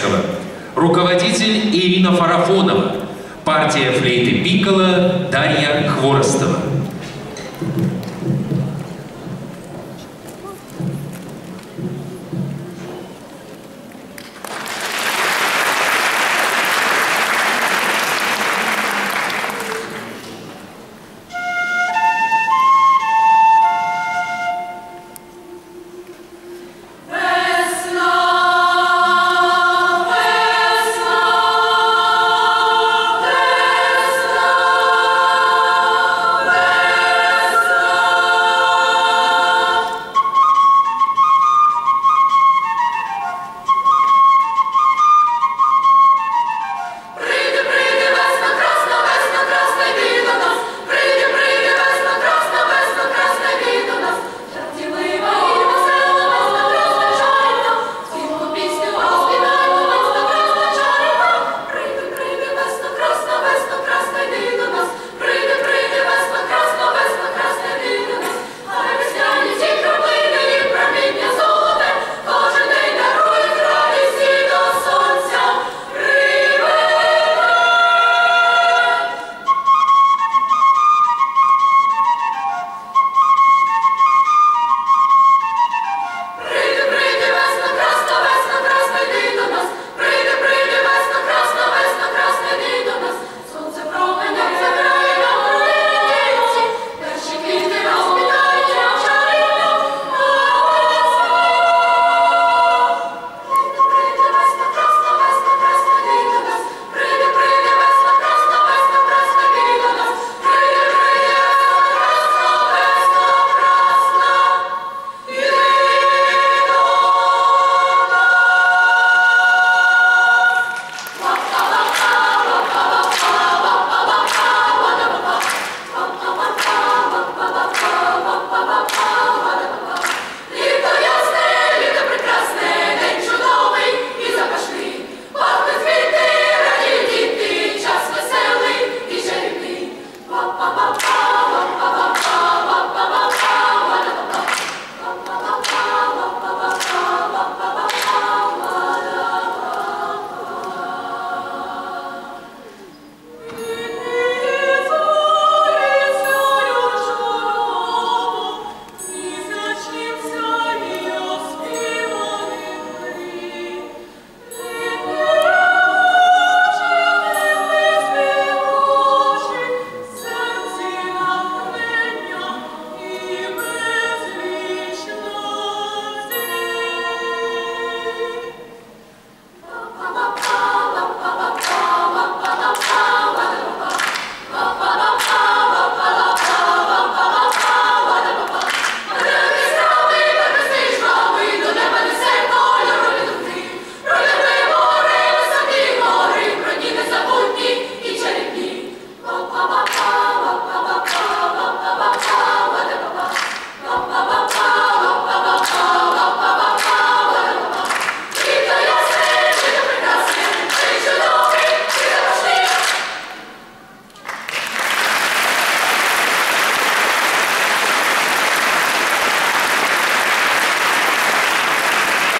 Чернышевского, руководитель Ирина Фарафонова, партия флейты Пиккола Дарья Хворостова.